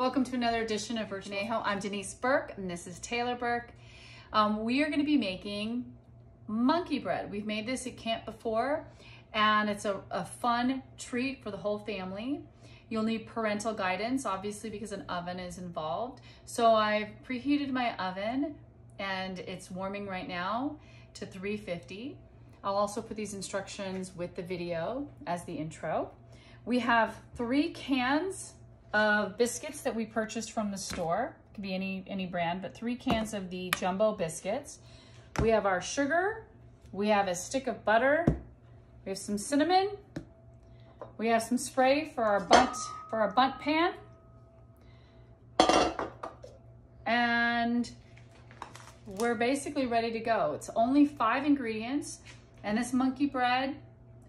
Welcome to another edition of Virgin Aho. I'm Denise Burke and this is Taylor Burke. Um, we are going to be making monkey bread. We've made this at camp before and it's a, a fun treat for the whole family. You'll need parental guidance, obviously, because an oven is involved. So I've preheated my oven and it's warming right now to 350. I'll also put these instructions with the video as the intro. We have three cans of biscuits that we purchased from the store. It could be any, any brand, but three cans of the jumbo biscuits. We have our sugar. We have a stick of butter. We have some cinnamon. We have some spray for our Bundt, for our Bundt pan. And we're basically ready to go. It's only five ingredients and this monkey bread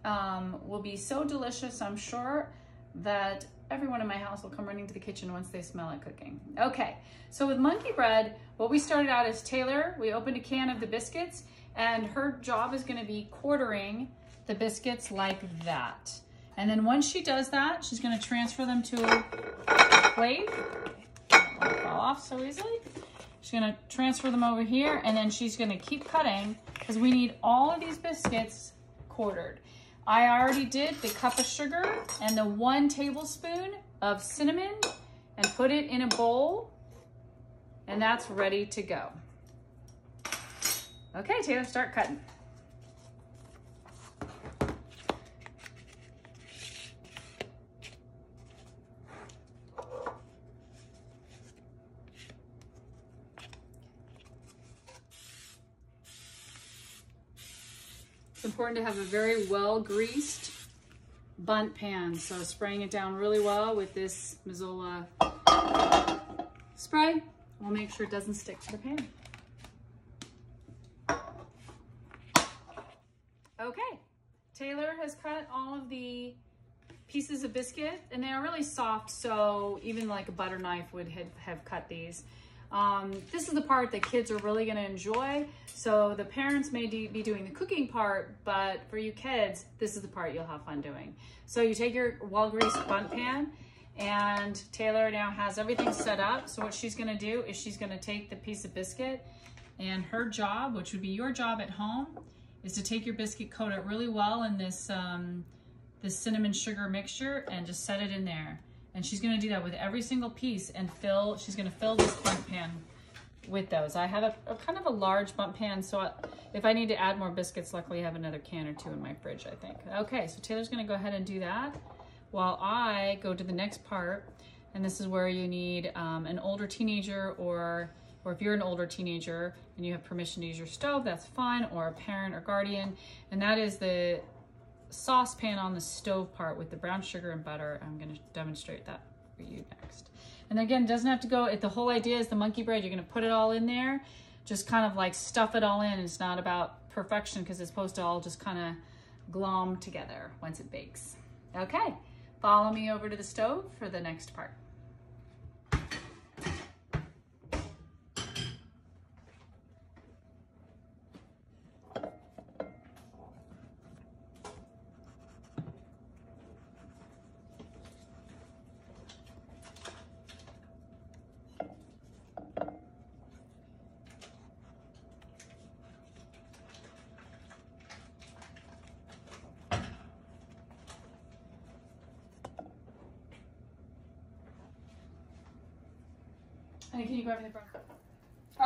um, will be so delicious, I'm sure, that everyone in my house will come running to the kitchen once they smell it cooking. Okay, so with monkey bread, what we started out as Taylor, we opened a can of the biscuits and her job is gonna be quartering the biscuits like that. And then once she does that, she's gonna transfer them to a plate. Don't fall off so easily. She's gonna transfer them over here and then she's gonna keep cutting because we need all of these biscuits quartered. I already did the cup of sugar and the one tablespoon of cinnamon and put it in a bowl and that's ready to go. Okay, Taylor, start cutting. It's important to have a very well greased Bundt pan. So spraying it down really well with this Mazola spray We'll make sure it doesn't stick to the pan. Okay, Taylor has cut all of the pieces of biscuit and they are really soft so even like a butter knife would have, have cut these. Um, this is the part that kids are really gonna enjoy. So the parents may be doing the cooking part, but for you kids, this is the part you'll have fun doing. So you take your well-greased Bundt pan and Taylor now has everything set up. So what she's gonna do is she's gonna take the piece of biscuit and her job, which would be your job at home, is to take your biscuit, coat it really well in this, um, this cinnamon sugar mixture and just set it in there. And she's gonna do that with every single piece and fill, she's gonna fill this Bundt pan with those. I have a, a kind of a large Bundt pan, so I, if I need to add more biscuits, luckily I have another can or two in my fridge, I think. Okay, so Taylor's gonna go ahead and do that while I go to the next part. And this is where you need um, an older teenager or or if you're an older teenager and you have permission to use your stove, that's fine, or a parent or guardian. And that is the saucepan on the stove part with the brown sugar and butter. I'm gonna demonstrate that for you next. And again, doesn't have to go, the whole idea is the monkey bread, you're gonna put it all in there, just kind of like stuff it all in. It's not about perfection because it's supposed to all just kind of glom together once it bakes. Okay, follow me over to the stove for the next part. Honey, can you grab me the brown?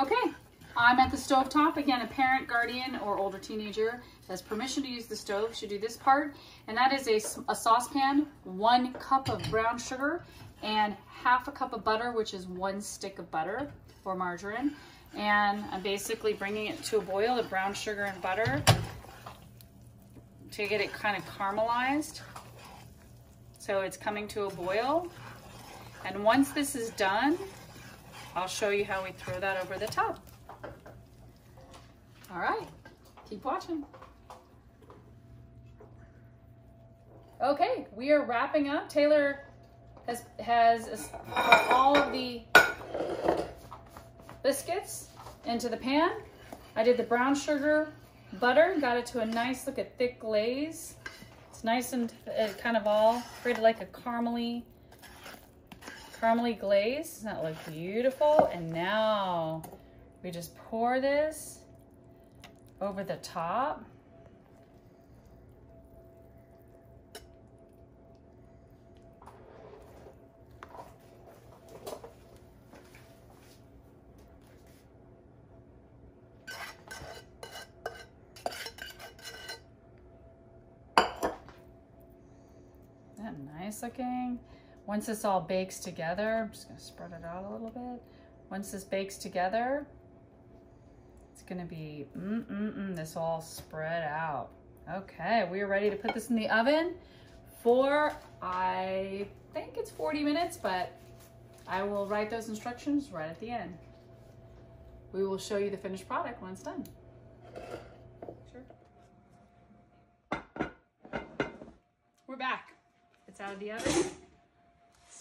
Okay, I'm at the stove top. Again, a parent, guardian, or older teenager has permission to use the stove should do this part. And that is a, a saucepan, one cup of brown sugar, and half a cup of butter, which is one stick of butter or margarine. And I'm basically bringing it to a boil, the brown sugar and butter, to get it kind of caramelized. So it's coming to a boil. And once this is done, I'll show you how we throw that over the top. All right, keep watching. Okay, we are wrapping up. Taylor has, has put all of the biscuits into the pan. I did the brown sugar butter, got it to a nice, look at thick glaze. It's nice and uh, kind of all created like a caramely caramely glaze. Doesn't that look beautiful? And now we just pour this over the top. That nice looking. Once this all bakes together, I'm just gonna spread it out a little bit. Once this bakes together, it's gonna be, mm-mm-mm, this all spread out. Okay, we are ready to put this in the oven for, I think it's 40 minutes, but I will write those instructions right at the end. We will show you the finished product when it's done. Sure. We're back. It's out of the oven.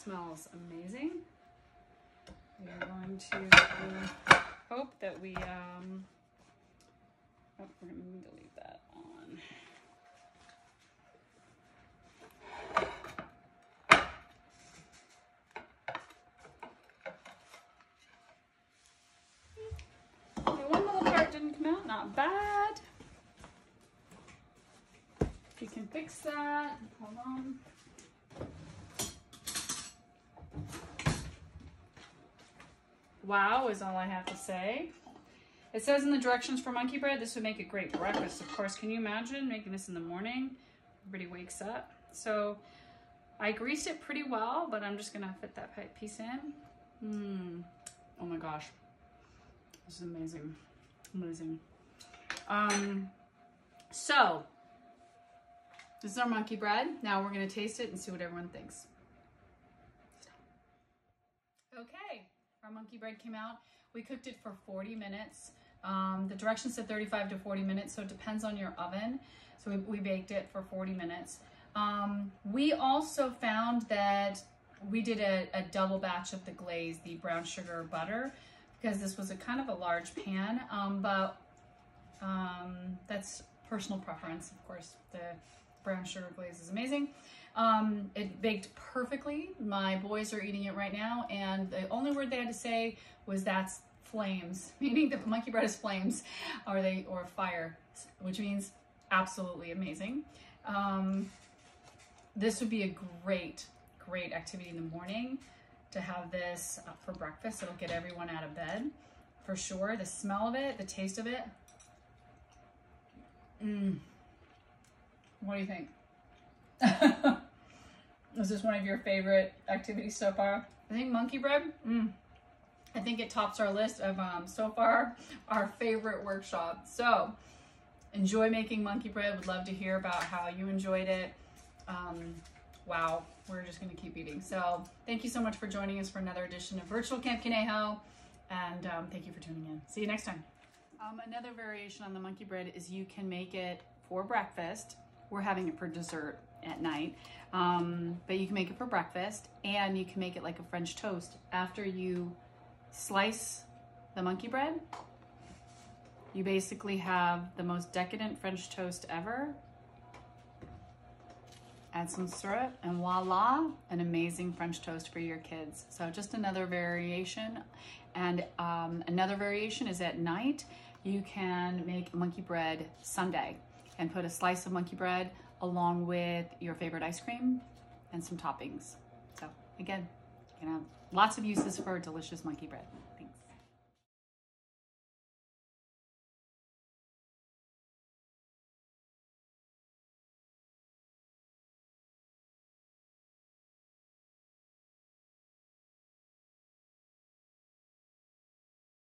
Smells amazing. We are going to hope that we, um, oh, we're going to leave that on. One little part didn't come out, not bad. You can fix that. Hold on. Wow is all I have to say. It says in the directions for monkey bread, this would make a great breakfast. Of course, can you imagine making this in the morning? Everybody wakes up. So I greased it pretty well, but I'm just gonna fit that piece in. Mmm. Oh my gosh. This is amazing. Amazing. Um, so this is our monkey bread. Now we're gonna taste it and see what everyone thinks. Okay. Our monkey bread came out. We cooked it for 40 minutes. Um, the directions said 35 to 40 minutes, so it depends on your oven. So we, we baked it for 40 minutes. Um, we also found that we did a, a, double batch of the glaze, the brown sugar butter, because this was a kind of a large pan, um, but um, that's personal preference, of course. The brown sugar glaze is amazing. Um, it baked perfectly. My boys are eating it right now, and the only word they had to say was that's flames, meaning the monkey bread is flames, or they or fire, which means absolutely amazing. Um, this would be a great, great activity in the morning to have this for breakfast. It'll get everyone out of bed for sure. The smell of it, the taste of it. Mmm. What do you think? Is this one of your favorite activities so far? I think monkey bread. Mm. I think it tops our list of um, so far our favorite workshop. So enjoy making monkey bread. Would love to hear about how you enjoyed it. Um, wow, we're just gonna keep eating. So thank you so much for joining us for another edition of Virtual Camp Conejo. And um, thank you for tuning in. See you next time. Um, another variation on the monkey bread is you can make it for breakfast. We're having it for dessert at night. Um, but you can make it for breakfast and you can make it like a French toast. After you slice the monkey bread, you basically have the most decadent French toast ever. Add some syrup and voila, an amazing French toast for your kids. So just another variation. And um, another variation is at night, you can make monkey bread sundae and put a slice of monkey bread along with your favorite ice cream and some toppings. So again, you can have lots of uses for delicious monkey bread.